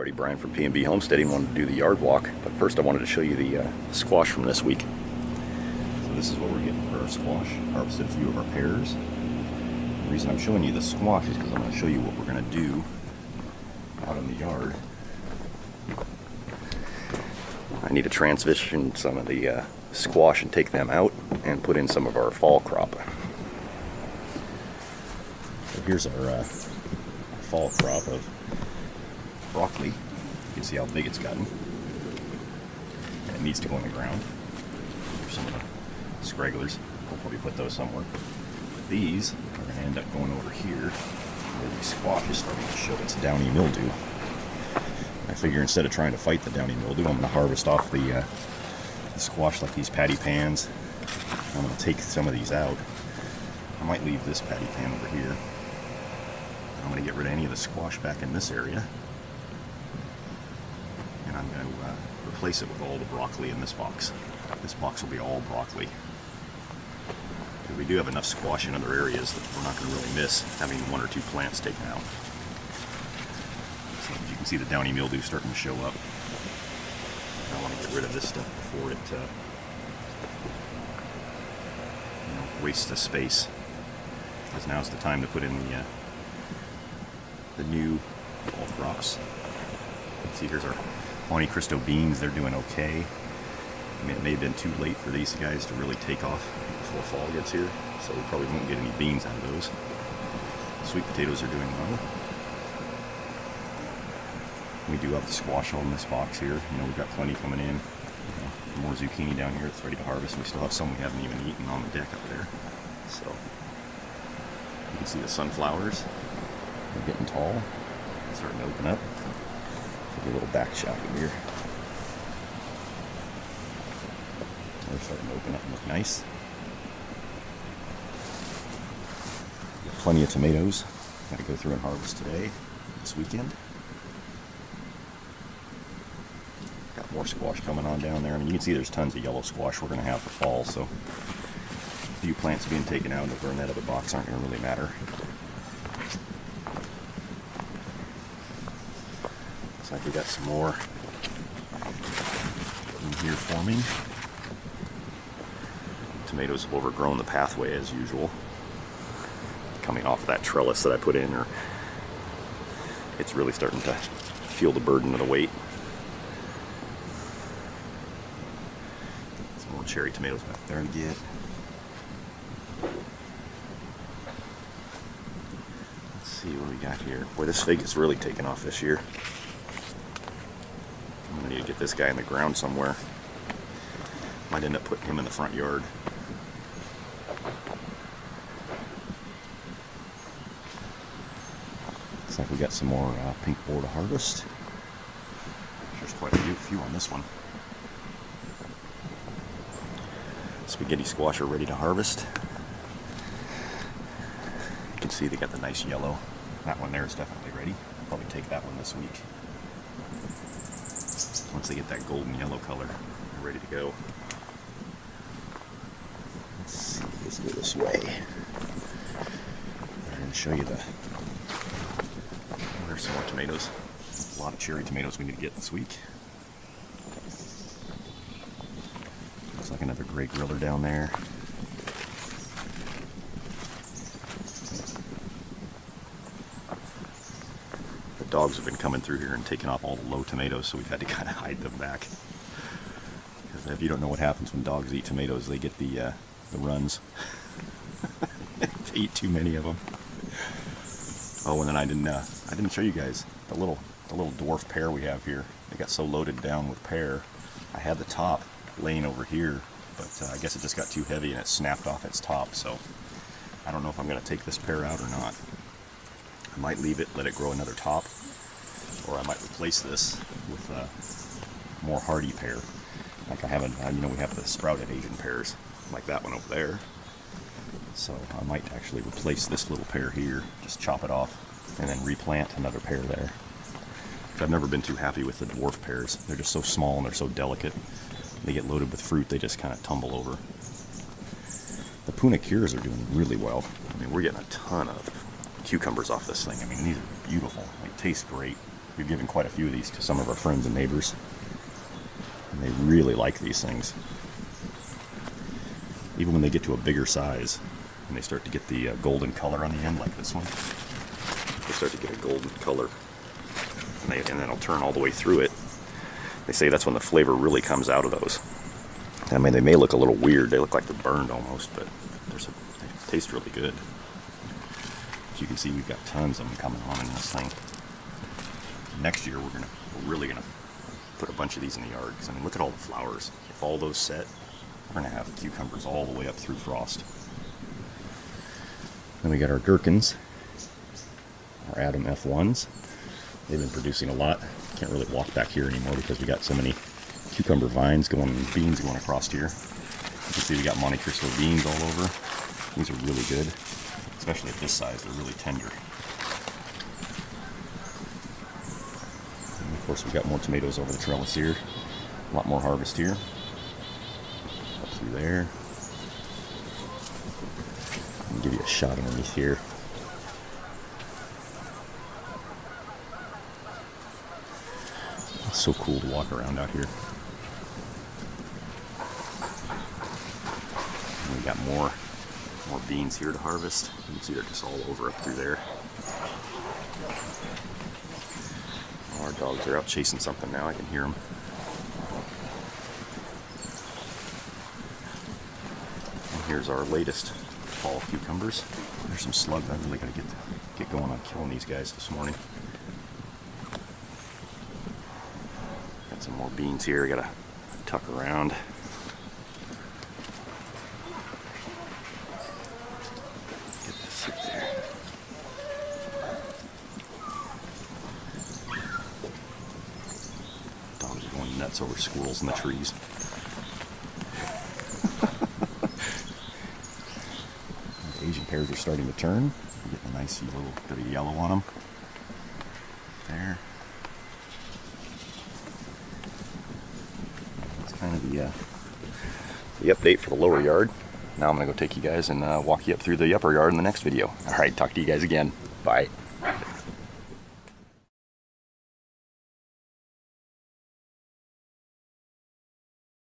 everybody, Brian from PnB Homesteading wanted to do the yard walk, but first I wanted to show you the uh, squash from this week. So this is what we're getting for our squash. Harvested a few of our pears. The reason I'm showing you the squash is because I'm going to show you what we're going to do out in the yard. I need to transition some of the uh, squash and take them out and put in some of our fall crop. So here's our uh, fall crop of broccoli. You can see how big it's gotten. And it needs to go in the ground. There's some of the scragglers. We'll probably put those somewhere. But these are going to end up going over here where the squash is starting to show its downy mildew. I figure instead of trying to fight the downy mildew, I'm going to harvest off the, uh, the squash like these patty pans. I'm going to take some of these out. I might leave this patty pan over here. I'm going to get rid of any of the squash back in this area to uh, replace it with all the broccoli in this box. This box will be all broccoli. We do have enough squash in other areas that we're not going to really miss having one or two plants taken out. So as you can see the downy mildew starting to show up. I want to get rid of this stuff before it uh, you know, wastes the space. Because now's the time to put in the, uh, the new fall crops. See, here's our Monte Cristo beans, they're doing okay. I mean, it may have been too late for these guys to really take off before fall gets here, so we probably won't get any beans out of those. Sweet potatoes are doing well. We do have the squash all in this box here. You know, we've got plenty coming in. You know, more zucchini down here that's ready to harvest. We still have some we haven't even eaten on the deck up there. So, you can see the sunflowers. They're getting tall. Starting to open up. A little back shot here. They're starting to open up and look nice. Got plenty of tomatoes. Got to go through and harvest today, this weekend. Got more squash coming on down there. I mean, you can see there's tons of yellow squash we're going to have for fall, so a few plants being taken out in that other box aren't to really matter. Looks like we got some more in here forming. Tomatoes have overgrown the pathway as usual. Coming off that trellis that I put in, or it's really starting to feel the burden of the weight. Some more cherry tomatoes back there to get. Let's see what we got here. Boy, this fig is really taken off this year. I'm gonna need to get this guy in the ground somewhere. Might end up putting him in the front yard. Looks like we got some more uh, pink boar to harvest. There's quite a few, on this one. Spaghetti squash are ready to harvest. You can see they got the nice yellow. That one there is definitely ready. I'll probably take that one this week. Once they get that golden yellow color, they're ready to go. Let's see, let's go this way. I'm show you the. There's some more tomatoes. A lot of cherry tomatoes we need to get this week. Looks like another great griller down there. Dogs have been coming through here and taking off all the low tomatoes, so we've had to kind of hide them back. Because if you don't know what happens when dogs eat tomatoes, they get the uh, the runs. they eat too many of them. Oh, and then I didn't uh, I didn't show you guys the little the little dwarf pear we have here. They got so loaded down with pear. I had the top laying over here, but uh, I guess it just got too heavy and it snapped off its top. So I don't know if I'm going to take this pear out or not. I might leave it, let it grow another top, or I might replace this with a more hardy pear. Like I haven't, uh, you know, we have the sprouted Asian pears, like that one over there. So I might actually replace this little pear here, just chop it off, and then replant another pear there. I've never been too happy with the dwarf pears. They're just so small and they're so delicate. They get loaded with fruit, they just kind of tumble over. The Poona Kheera are doing really well. I mean, we're getting a ton of cucumbers off this thing. I mean, these are beautiful. They taste great. We've given quite a few of these to some of our friends and neighbors. And they really like these things. Even when they get to a bigger size and they start to get the uh, golden color on the end, like this one, they start to get a golden color. And, they, and then it'll turn all the way through it. They say that's when the flavor really comes out of those. I mean, they may look a little weird. They look like they're burned almost, but a, they taste really good. As you can see, we've got tons of them coming on in this thing. Next year, we're gonna we're really gonna put a bunch of these in the yard because I mean, look at all the flowers. If all those set, we're gonna have cucumbers all the way up through frost. Then we got our gherkins, our Adam F1s. They've been producing a lot. Can't really walk back here anymore because we got so many cucumber vines going, beans going across here. You can see we got Monte Cristo beans all over. These are really good, especially at this size. They're really tender. And of course, we've got more tomatoes over the trellis here. A lot more harvest here. Up through there. Let me give you a shot underneath here. So cool to walk around out here. And we got more more beans here to harvest. You can see they're just all over up through there. Our dogs are out chasing something now. I can hear them. And here's our latest fall cucumbers. There's some slugs. I really got to get get going on killing these guys this morning. Got some more beans here. Got to tuck around. Get this sit there. Dogs are going nuts over squirrels in the trees. The Asian pears are starting to turn. We're getting a nice little bit of yellow on them. There. That's kind of the uh, the update for the lower yard. Now I'm gonna go take you guys and uh, walk you up through the upper yard in the next video. All right, talk to you guys again. Bye.